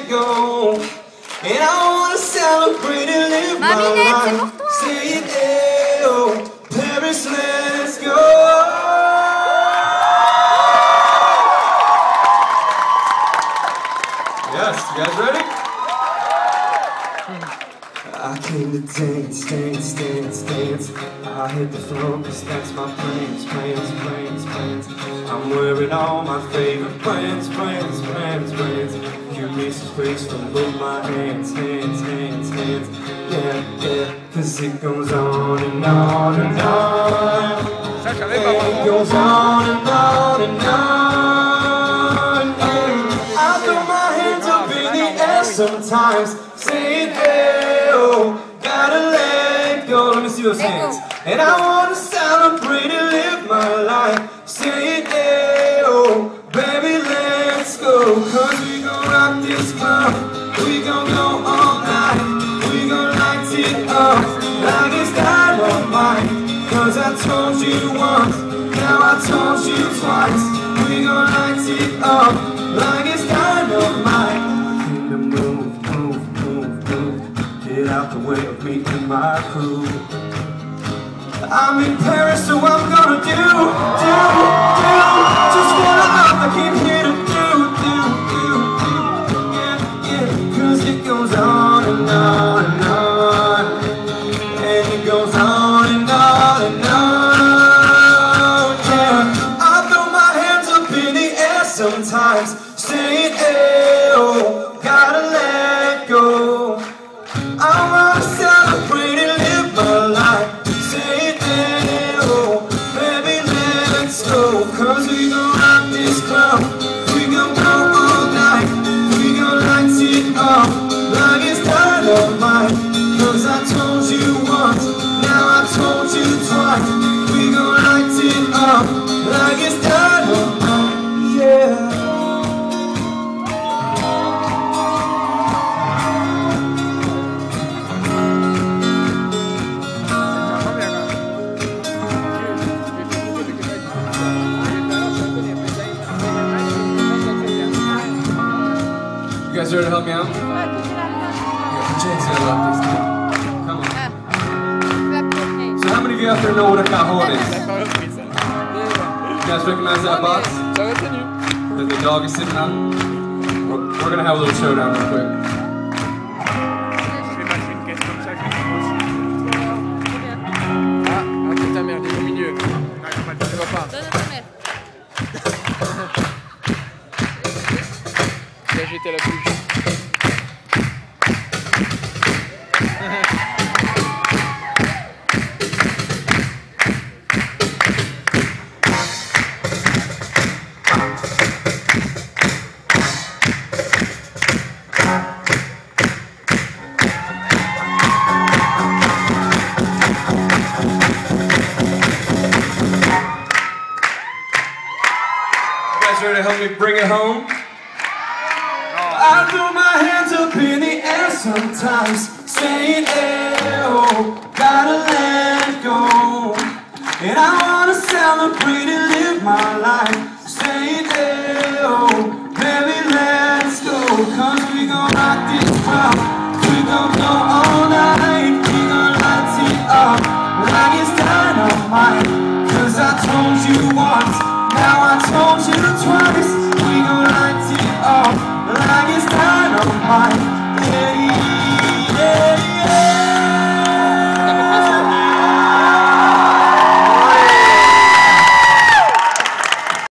let go. And I wanna celebrate and live my life. Say it, oh, Paris, let's go. Yes, you guys ready? I came to dance, dance, dance, dance. I hit the floor cause that's my plans, plans, plans, plans. I'm wearing all my favorite plans, plans, plans, plans. Some space from both my hands, hands, hands, hands. Yeah, yeah, cause it goes on and on and on. And it goes on and on and on. Yeah. I throw my hands up in the air sometimes, saying, hey, oh, gotta let go. Let me see those hands. And I wanna celebrate and live my life, saying, hey, you twice. We gon' light it up like it's dynamite. I came to move, move, move, move. Get out the way of me and my crew. I'm in Paris, so I'm gonna do, do, do Just what I sometimes Saying, hey, guys ready to help me out? Yeah, put your hands together like this. Come on. So how many of you out there know what a cajon is? You guys recognize that box that the dog is sitting on? We're, we're gonna have a little showdown real quick. Les machines caissent comme ça, je les compose. Ah, ah putain merde, il est au milieu. Ah, je vois pas, You to help me bring it home? I throw my hands up in the air sometimes, saying, oh, gotta let go. And I wanna celebrate and live my life, saying, oh, baby, let's go. Cause we gon' rock this club, we gon' go all night, we gon' light it up like it's dynamite. Cause I told you once, told